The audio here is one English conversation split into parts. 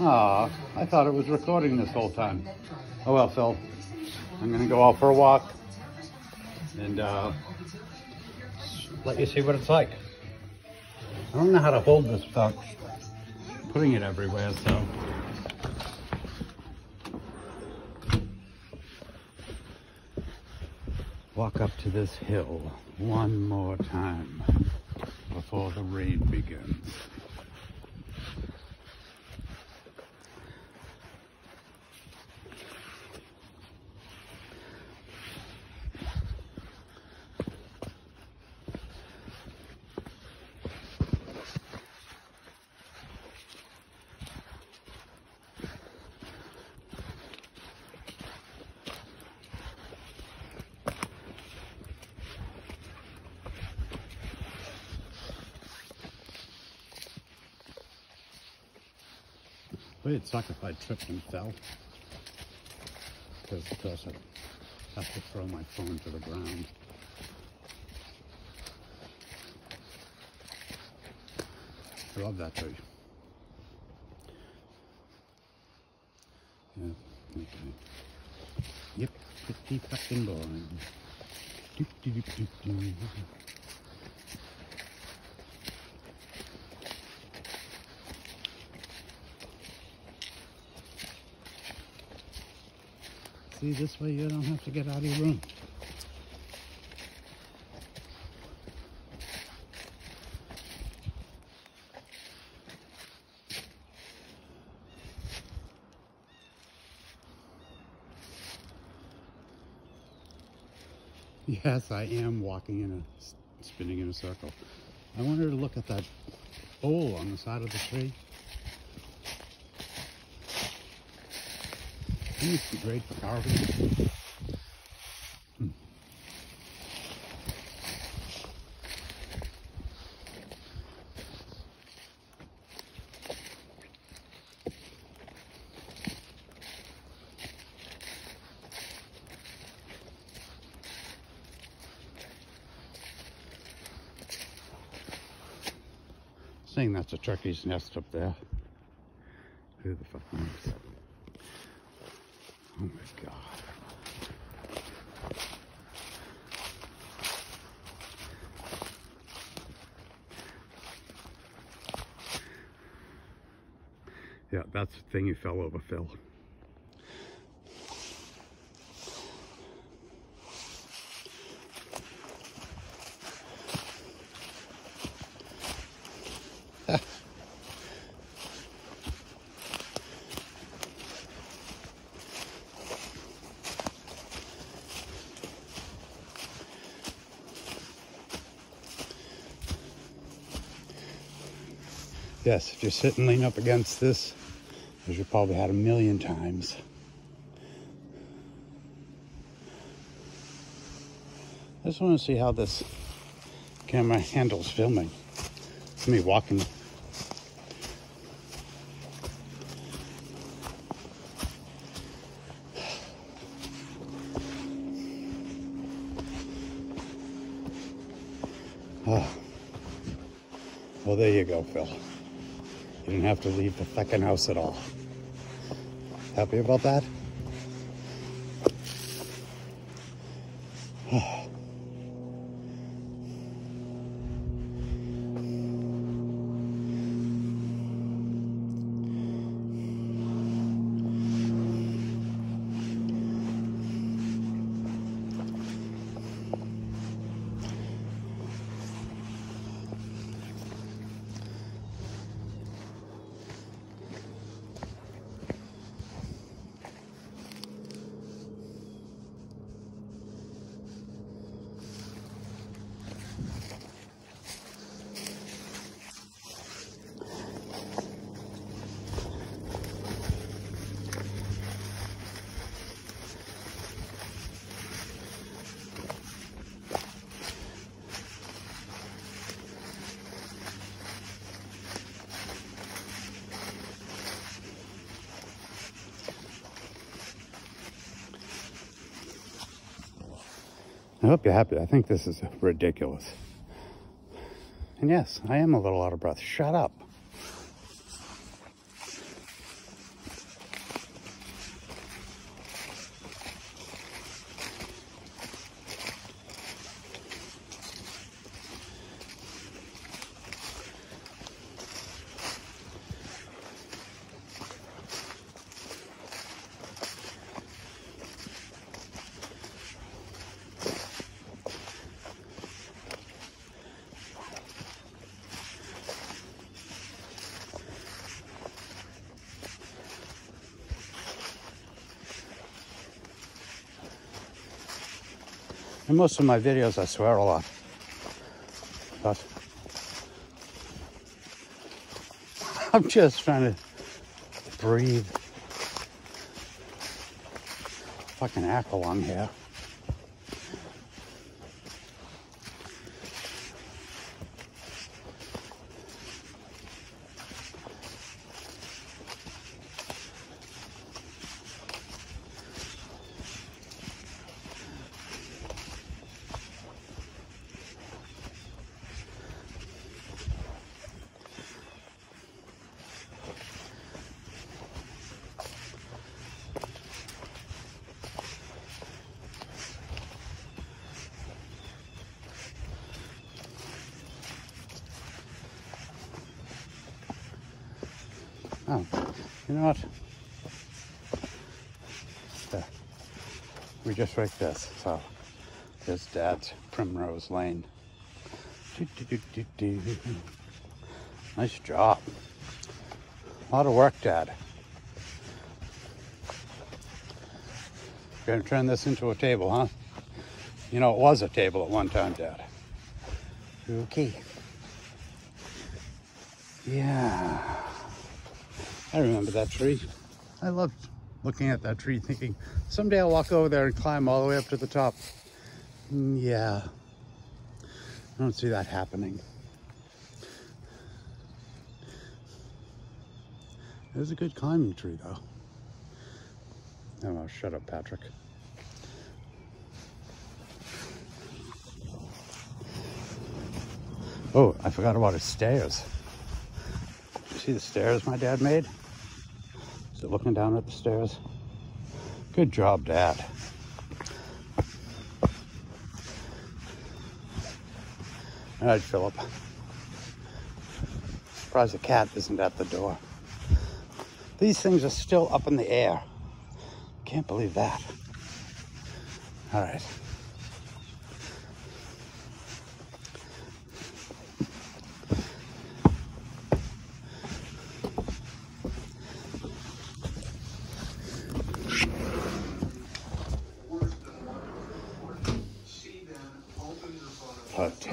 Ah, I thought it was recording this whole time. Oh well, Phil. I'm gonna go out for a walk and uh, let you see what it's like. I don't know how to hold this without putting it everywhere, so. Walk up to this hill one more time before the rain begins. It'd suck if I tripped and fell. Because, of course, I have to throw my phone to the ground. I love that tree. Yeah, okay. Yep, pretty fucking boring. Doop, doop, doop, See, this way you don't have to get out of your room. Yes, I am walking in a, spinning in a circle. I wanted to look at that bowl on the side of the tree. Used to be great for. Hmm. Saying that's a turkey's nest up there. Who the fuck knows? Oh my god. Yeah, that's the thing you fell over, Phil. Yes, if you're sitting leaning up against this, as you probably had a million times. I just want to see how this camera handles filming. It's me walking. Oh. Well, there you go, Phil. You didn't have to leave the fucking house at all. Happy about that? hope you're happy. I think this is ridiculous. And yes, I am a little out of breath. Shut up. In most of my videos, I swear a lot. But I'm just trying to breathe. Fucking aqualung here. Oh, you know what? There. We just raked this, so there's Dad's Primrose Lane. Do, do, do. Nice job. A lot of work, Dad. You're Gonna turn this into a table, huh? You know, it was a table at one time, Dad. Okay. Yeah. I remember that tree. I loved looking at that tree thinking, someday I'll walk over there and climb all the way up to the top. Mm, yeah, I don't see that happening. It was a good climbing tree though. Oh, shut up, Patrick. Oh, I forgot about his stairs. See the stairs my dad made? Looking down at the stairs? Good job, Dad. All right, Philip. Surprised the cat isn't at the door. These things are still up in the air. Can't believe that. All right.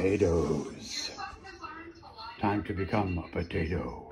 Potatoes. Time to become a potato.